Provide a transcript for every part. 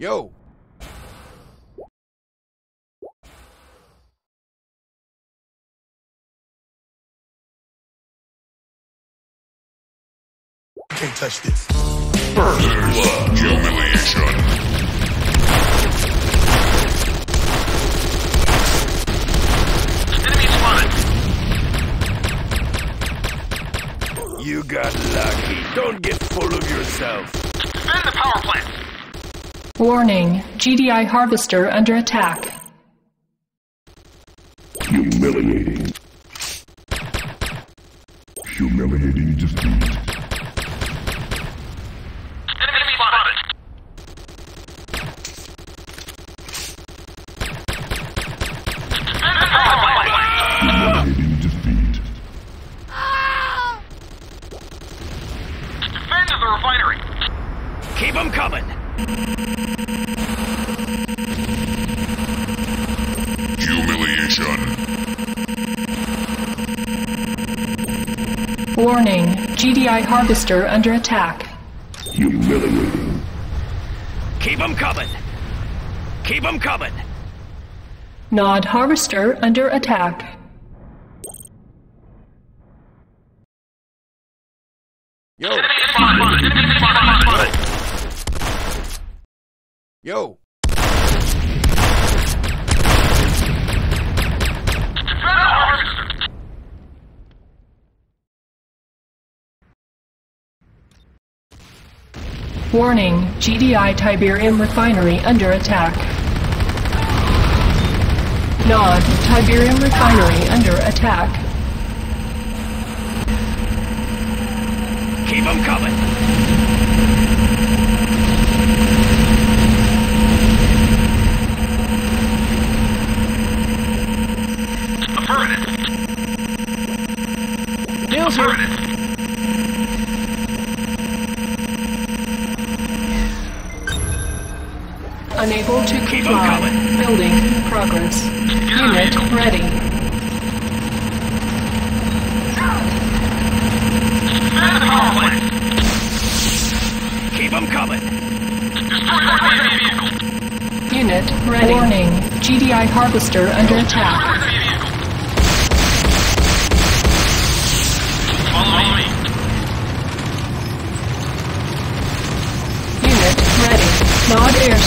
Yo! Can't touch this. Humiliation. Enemy spotted. You got lucky. Don't get full of yourself. Defend the power plant. Warning, GDI harvester under attack. Humiliating. Humiliating defeat. Enemy spotted. Defend the power plant. Humiliating defeat. Defend the refinery. Keep 'em coming. Warning, GDI harvester under attack. Humiliating. Keep 'em coming. Keep 'em coming. Nod harvester under attack. Yo! Enemy spotted. Enemy spotted. Yo! Defend the harvester. Warning, GDI Tiberium refinery under attack. Nod, Tiberium refinery under attack. Keep them coming. Affirmative. Neil's here. Affirmative. Unable to comply. coming. Building progress. Unit ready. Defend the power plant. Keep 'em coming. Destroy that enemy vehicle. Unit ready. Warning, GDI harvester under attack.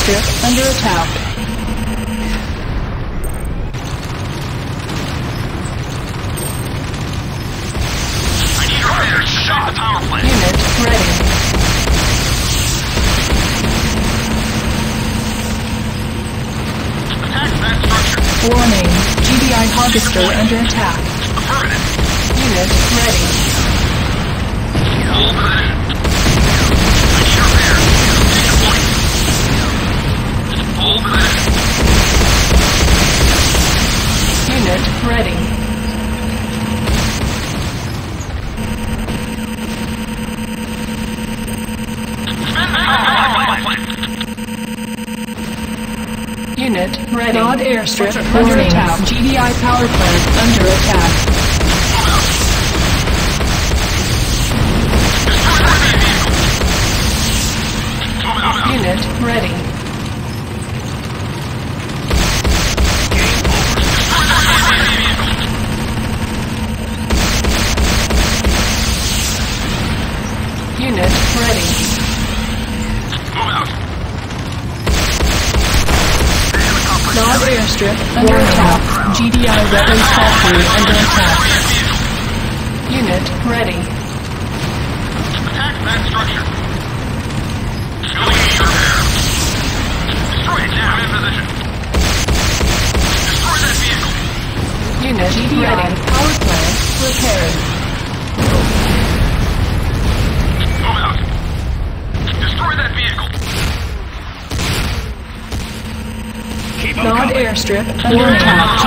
Under attack I need fire to stop the power plant. Unit ready. Attack that structure. Warning, GDI harvester under attack. Affirmative. Unit ready. Unit ready. Nod airstrip under attack. GDI power plant under attack. Unit ready. Unit ready. Airstrip under attack. GDI weapons factory under attack. Unit ready. Attack that structure. Going in your rear. Destroy it now. in position. Destroy that vehicle. Unit ready. Power plant repaired. Airstrip under attack.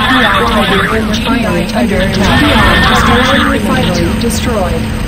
Refinery under attack. GDI Tiberium refinery destroyed.